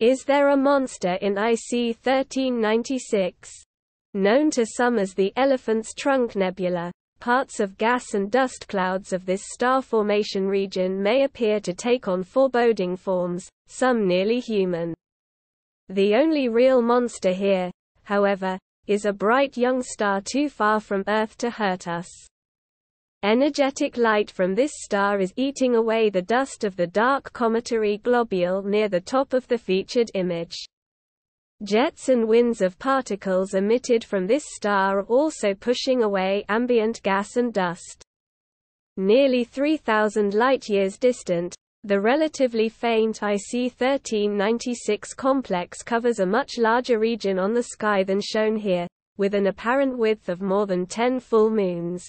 Is there a monster in IC 1396? Known to some as the Elephant's Trunk Nebula, parts of gas and dust clouds of this star formation region may appear to take on foreboding forms, some nearly human. The only real monster here, however, is a bright young star too far from Earth to hurt us. Energetic light from this star is eating away the dust of the dark cometary globule near the top of the featured image. Jets and winds of particles emitted from this star are also pushing away ambient gas and dust. Nearly 3,000 light-years distant, the relatively faint IC 1396 complex covers a much larger region on the sky than shown here, with an apparent width of more than 10 full moons.